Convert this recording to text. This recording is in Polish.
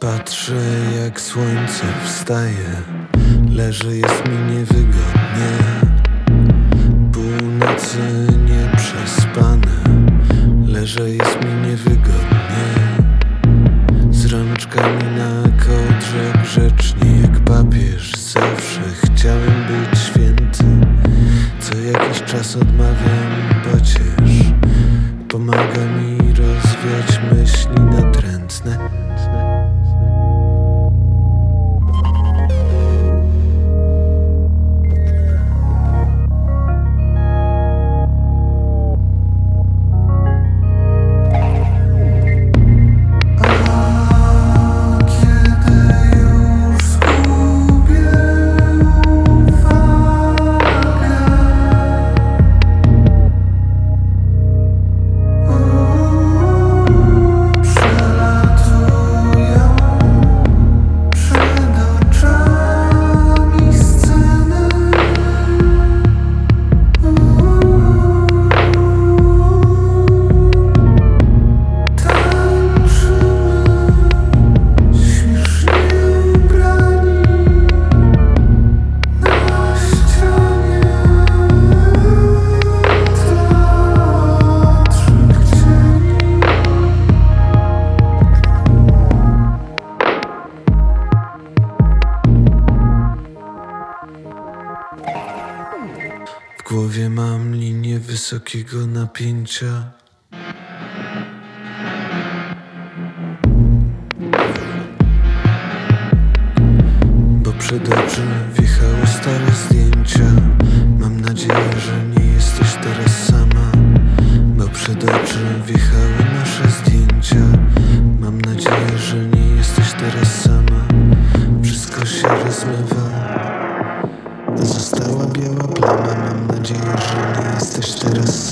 Patrzę jak słońce wstaje. Leży jest mi niewygodnie. Północy nieprzespane. Leżę jest mi niewygodnie. Z rączkami na kołdrze grzecznie Jak papież. Zawsze chciałem być święty. Co jakiś czas odmawiam pociesz. Pomaga mi głowie mam linię wysokiego napięcia. Bo przed oczy wjechały stare zdjęcia. Mam nadzieję, że nie jesteś teraz sama. Bo przed oczy wjechały nasze zdjęcia. Mam nadzieję, że nie jesteś teraz sama. Wszystko się rozmywa. nadzieję, że jesteś teraz.